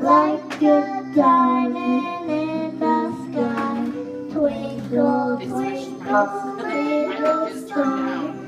like a diamond in the sky. Twinkle, twinkle, little star.